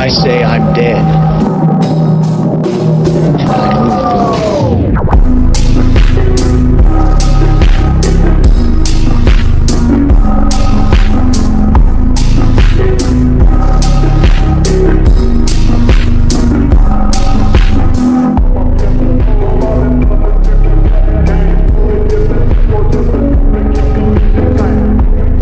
I say I'm dead.